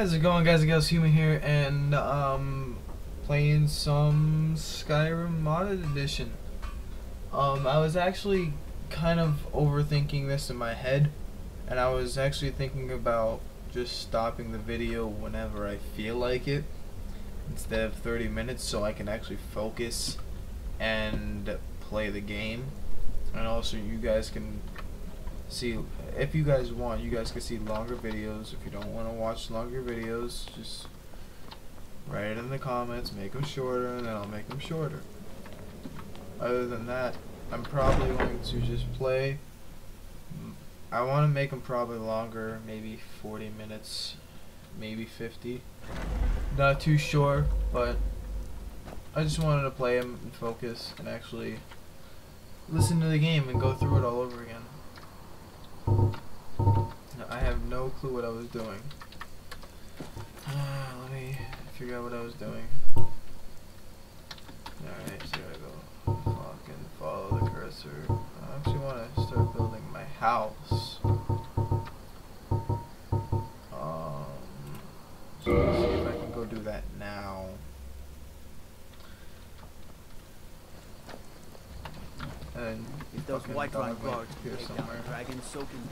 How's it going guys? Guys Human here and um playing some Skyrim modded edition. Um I was actually kind of overthinking this in my head and I was actually thinking about just stopping the video whenever I feel like it instead of 30 minutes so I can actually focus and play the game and also you guys can see if you guys want you guys can see longer videos. If you don't want to watch longer videos just write it in the comments make them shorter and then I'll make them shorter. Other than that I'm probably going to just play. Mm, I want to make them probably longer maybe 40 minutes maybe 50 not too sure but I just wanted to play them and focus and actually listen to the game and go through it all over again no clue what I was doing. Uh, let me figure out what I was doing. Alright, so I go fucking follow the cursor. I actually want to start building my house. Um, so let's see if I can go do that now. And those white might guards somewhere. dragon soaking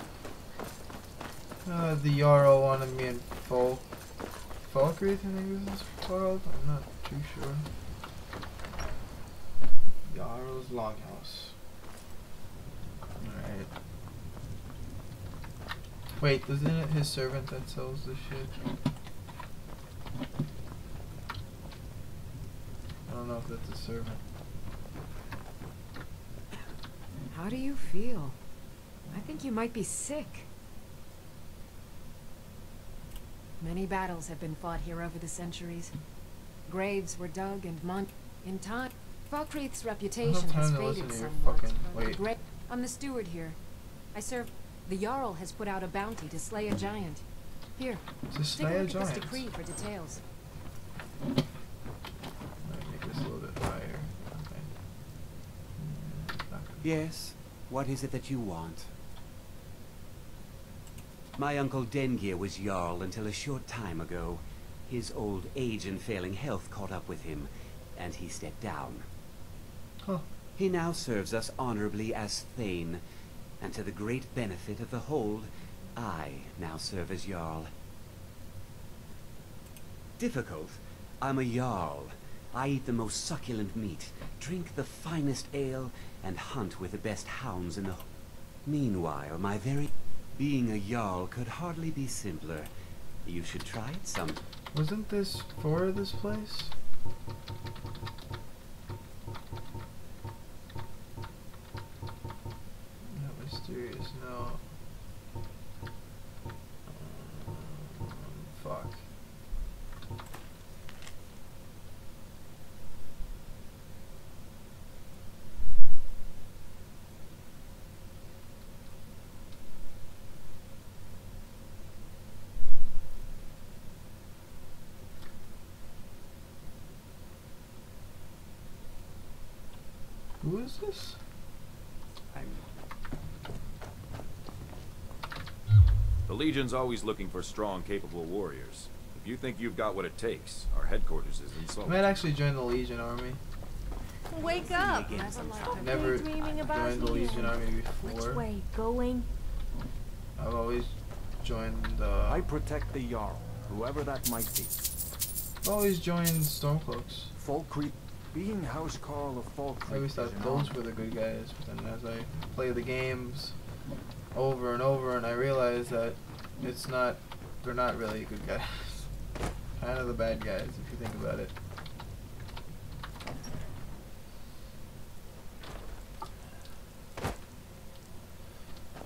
Uh, the Jarl wanted me in Folk. Falkreath, I think this is. I'm not too sure. Jarl's Longhouse. Alright. Wait, isn't it his servant that sells the shit? I don't know if that's a servant. How do you feel? I think you might be sick. Many battles have been fought here over the centuries. Graves were dug and mon- in time. Falkreath's reputation has faded somewhat. fucking- wait. I'm the steward here. I serve. The Jarl has put out a bounty to slay a giant. Here, To take slay a a look at this decree for details. Let make this a little bit higher. Okay. Not good. Yes, what is it that you want? My uncle Dengeir was Jarl until a short time ago. His old age and failing health caught up with him, and he stepped down. Huh. He now serves us honorably as Thane, and to the great benefit of the hold, I now serve as Jarl. Difficult? I'm a Jarl. I eat the most succulent meat, drink the finest ale, and hunt with the best hounds in the... Meanwhile, my very... Being a Jarl could hardly be simpler. You should try it some... Wasn't this for this place? Who is this? The Legion's always looking for strong, capable warriors. If you think you've got what it takes, our headquarters is in I Salt. might actually join the Legion Army. Wake up! again sometime. Never Daydreaming about joined the you. Legion Army before. Which way? Going? I've always joined the. I protect the Jarl, whoever that might be. I've always joined Stormcloaks. Falkreath, being Housecarl of Falkreath I always thought those were the good guys, but then as I play the games over and over, and I realize that it's not, they're not really good guys. kind of the bad guys, if you think about it.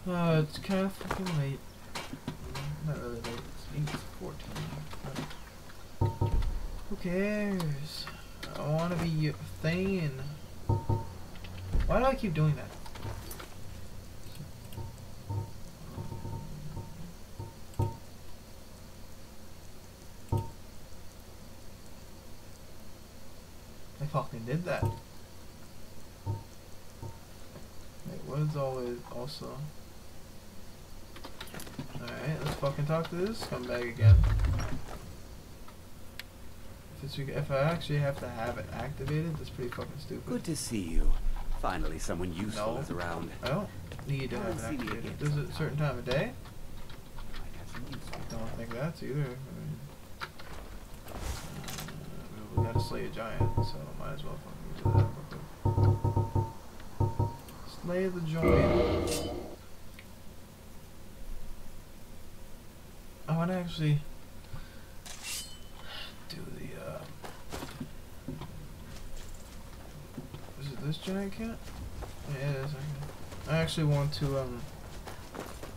Uh, it's kind of fucking late. Not really late. It's 8:14. Who cares? I want to be Thane. Why do I keep doing that? I fucking did that. Wait, what is always also? Alright, let's fucking talk to this scumbag again. It's, if I actually have to have it activated, that's pretty fucking stupid. Good to see you. Finally, someone useful No. is around. I don't need to have it activated. it a certain time of day? Might have some use I don't think that's either. I mean, uh, we gotta slay a giant, so might as well fucking do that real quick. Slay the giant. I wanna actually do the uh Is it this giant cat? It is. I actually want to um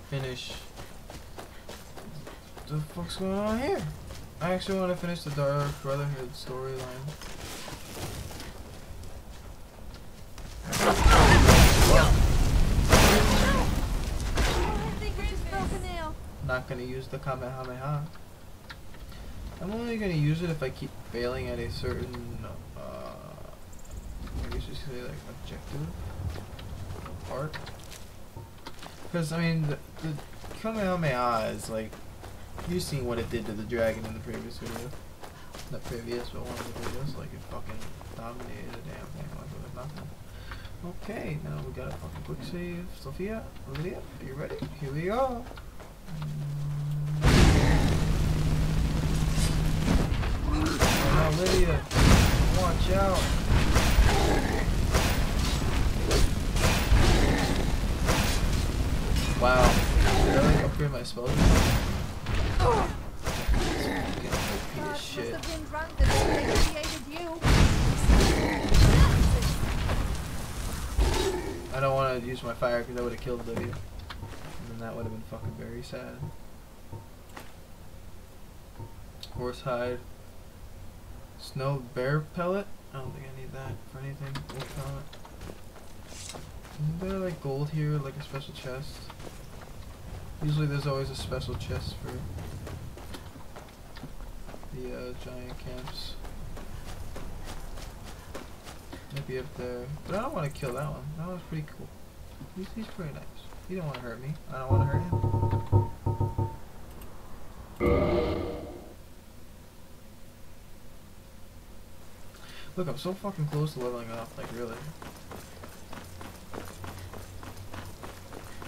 finish the fuck's going on here? I actually want to finish the Dark Brotherhood storyline. Not gonna use the Kamehameha. I'm only gonna use it if I keep failing at a certain, guess like objective part. Because I mean, the, the Kamehameha is like, you've seen what it did to the dragon in the previous video. Not previous, but one of the videos. Like it fucking dominated the damn thing like it was nothing. Okay, now we got a fucking quick save. Sophia, Lydia, are you ready? Here we go. Lydia, watch out. Wow, really? Upgrade my must shit. I don't want to use my fire because I would have killed Lydia. And then that would have been fucking very sad. Horse hide. Snow bear pellet? I don't think I need that for anything. Isn't there like gold here, like a special chest? Usually there's always a special chest for the uh, giant camps. Maybe up there. But I don't want to kill that one. That one's pretty cool. He's, he's pretty nice. He don't want to hurt me. I don't want to hurt him. Look, I'm so fucking close to leveling up. Like, really.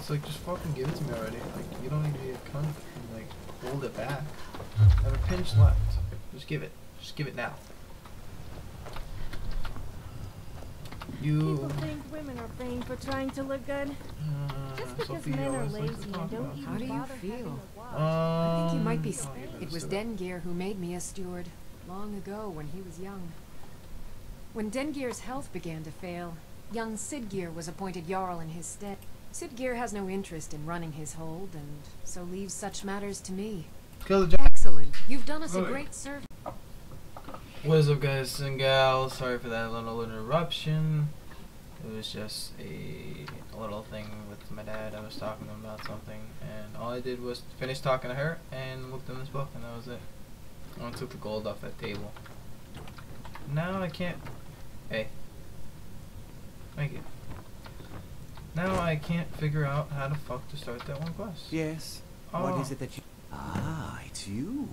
It's like, just fucking give it to me already. Like, you don't need to be a cunt and, like, hold it back. I have a pinch left. Just give it. Just give it now. You. People think women are vain for trying to look good. Uh, Just because Sophia men are always likes to lazy talk and don't about even How do you feel? having. I think you might be. Um, oh, it was do. Dengeir who made me a steward long ago when he was young. When Dengeir's health began to fail, young Siddgeir was appointed Jarl in his stead. Siddgeir has no interest in running his hold, and so leaves such matters to me. Kill the. Excellent. You've done us a great service. What is up, guys and gals? Sorry for that little interruption. It was just a, a little thing with my dad. I was talking to him about something, and all I did was finish talking to her and looked in this book, and that was it. I took the gold off that table. Now I can't. Hey. Thank you. Now I can't figure out how the fuck to start that one quest. Yes. Oh. What is it that you... Ah, it's you.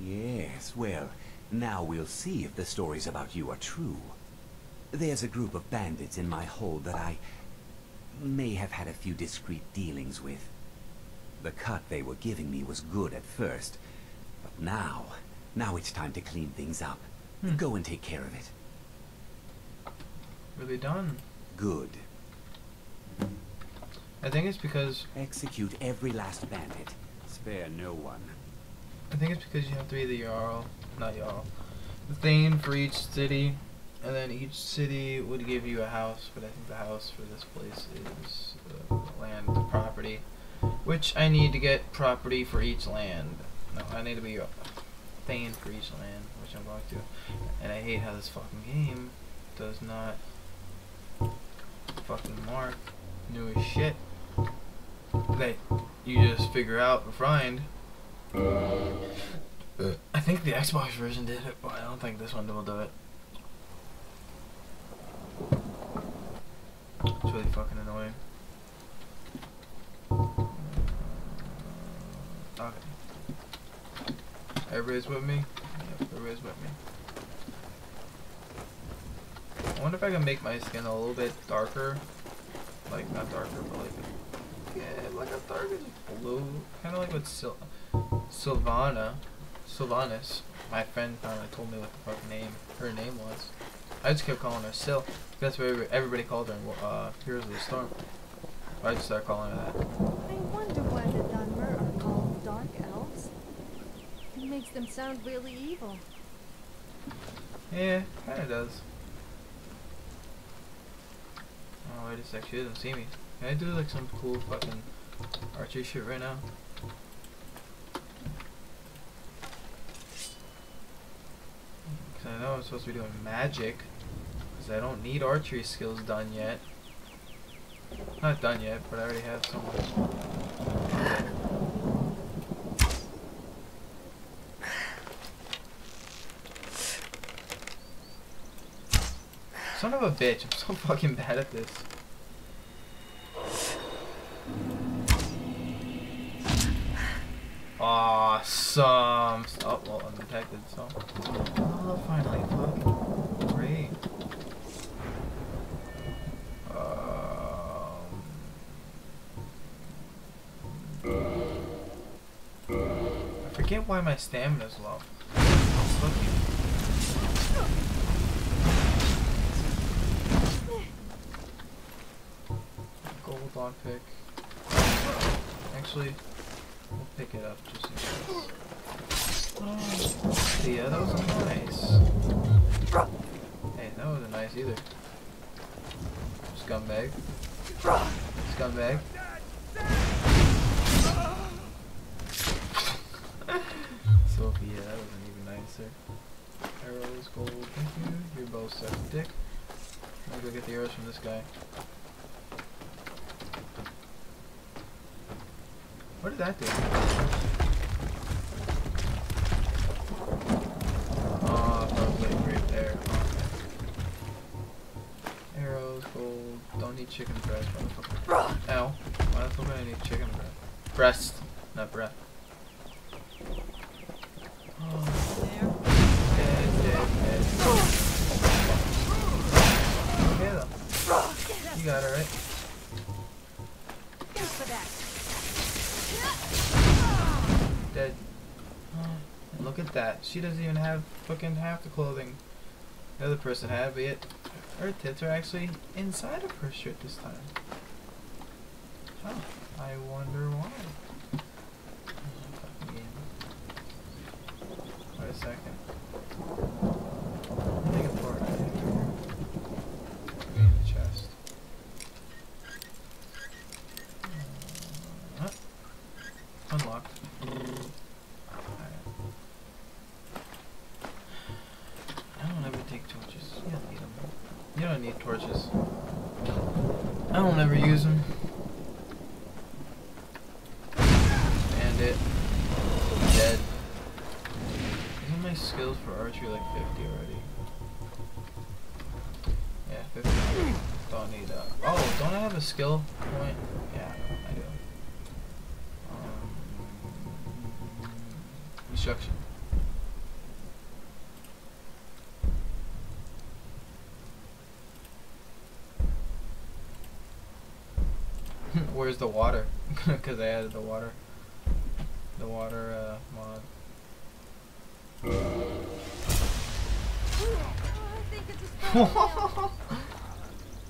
Yes, well, now we'll see if the stories about you are true. There's a group of bandits in my hold that I may have had a few discreet dealings with. The cut they were giving me was good at first, but now, now it's time to clean things up. Hmm. Go and take care of it. Really done. Good. I think it's because Execute every last bandit. Spare no one. I think it's because you have to be the Jarl, not Jarl, the Thane for each city, and then each city would give you a house, but I think the house for this place is uh, land property, which I need to get property for each land. No, I need to be a Thane for each land, which I'm going to. And I hate how this fucking game does not fucking mark new as shit that you just figure out and find. Uh. I think the Xbox version did it, but I don't think this one will do it. It's really fucking annoying. Okay. Everybody's with me? Yep, everybody's with me. I wonder if I can make my skin a little bit darker. Like, not darker, but like, yeah, like a darker blue. Kind of like what Sil Sylvana, Sylvanas, my friend finally told me what the fuck name, her name was. I just kept calling her Sil. That's what everybody called her in uh, Heroes of the Storm. I just started calling her that. I wonder why the Dunmer are called Dark Elves. It makes them sound really evil. Yeah, kinda does. Oh, wait a sec, she doesn't see me. Can I do like some cool fucking archery shit right now? Cause I know I'm supposed to be doing magic. Cause I don't need archery skills done yet. Not done yet, but I already have some. Okay. Son of a bitch, I'm so fucking bad at this. Awesome. Oh, well, I'm detected, so. Oh, finally, fucking great. Um, I forget why my stamina's low. Gold lock pick. Actually, pick it up just in case. Oh, yeah, that was nice. Hey, that wasn't nice either. Scumbag. Scumbag. Sophia, that wasn't even nicer. Arrows, gold, thank you. You're both such a dick. I'll go get the arrows from this guy. What did that do? Oh, probably right there. Okay. Arrows, gold. Don't need chicken breast, motherfucker. Ow. Why the fuck do I need chicken breast? Breast, not breath. Oh. Dead, dead, dead. Okay though. You got it right. Look at that. She doesn't even have fucking half the clothing the other person mm-hmm. had, but yet her tits are actually inside of her shirt this time. Huh. I wonder why. Fucking game. Wait a second. Take it apart. In the chest. Uh, unlocked. Alright. I don't ever take torches. You don't need them. You don't need torches. I don't ever use them. And it. Dead. Isn't my skills for archery like 50 already? Yeah, 50. Don't need that. Oh, don't I have a skill point? Yeah, I do. Um, instruction. Where's the water? Because I added the water. The water uh, mod.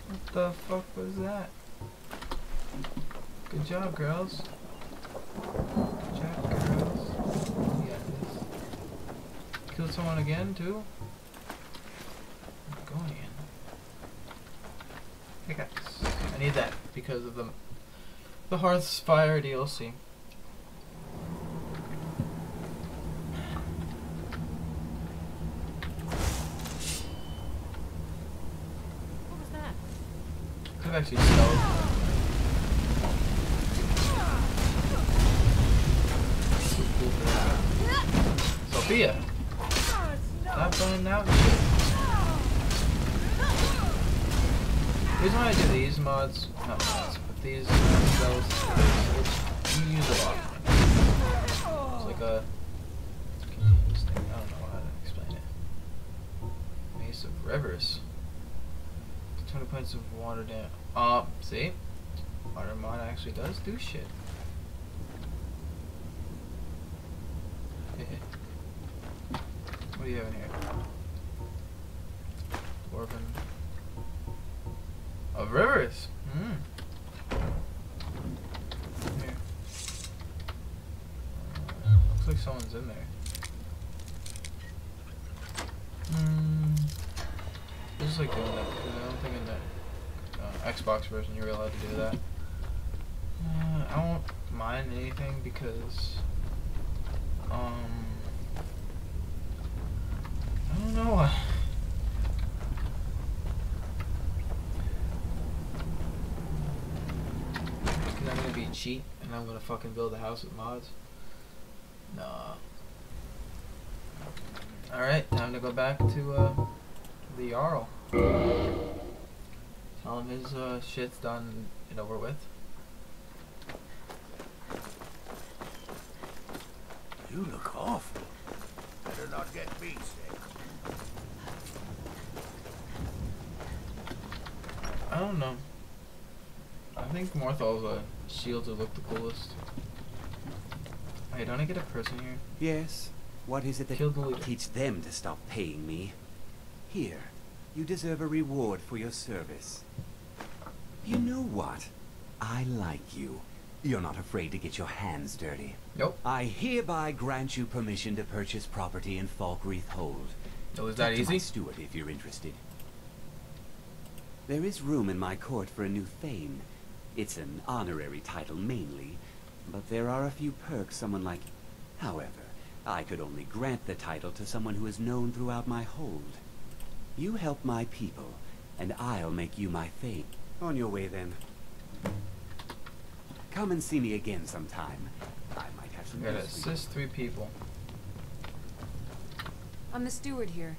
What the fuck was that? Good job, girls. Good job, girls. Yeah, this. Killed someone again, too? Going in. Pickaxe. I need that because of the the Hearthfire DLC. What was that? Could have actually spelled. Cool for that. Sophia! Stop going out shit. The reason why I do these mods, not mods, but these spells, is you use a lot. It's like a continuous thing. I don't know how to explain it. Mace of Rivers. 20 points of water damage. Uh, see? Water mod actually does do shit. what do you have in here? Dwarven. Of rivers. Hmm. Here. Uh, someone's in there. Hmm. I just like doing that because I don't think in the uh, Xbox version you're allowed to do that. Uh, I won't mind anything because, um, I don't know. Because I'm gonna be cheap and I'm gonna fucking build a house with mods. Nah. Alright, time to go back to uh, the Jarl. Tell him his uh, shit's done and over with. You look awful. Better not get me sick. I don't know. I think Morthal's uh, shields would look the coolest. Hey, don't I get a person here? Yes. What is it that Kill the leader. teach them to stop paying me? Here, you deserve a reward for your service. You know what? I like you. You're not afraid to get your hands dirty. Nope. I hereby grant you permission to purchase property in Falkreath Hold. Oh, is Talk that to my steward if you're interested. There is room in my court for a new Thane. It's an honorary title mainly, but there are a few perks someone like... However, I could only grant the title to someone who is known throughout my hold. You help my people, and I'll make you my Thane. On your way then. Come and see me again sometime. I might have some I gotta news for you. assist three people. I'm the steward here.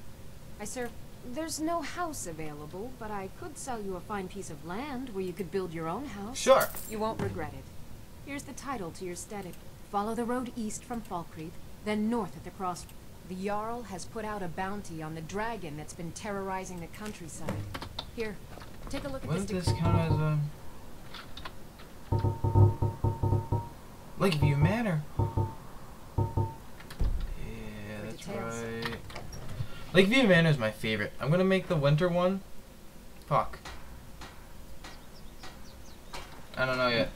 I serve... There's no house available, but I could sell you a fine piece of land where you could build your own house. Sure. You won't regret it. Here's the title to your stead. Follow the road east from Falkreath, then north at the cross. The Jarl has put out a bounty on the dragon that's been terrorizing the countryside. Here, take a look at Wouldn't this. this count as a... Lakeview Manor. Yeah, that's right. Lakeview Manor is my favorite. I'm gonna make the winter one. Fuck. I don't know yet.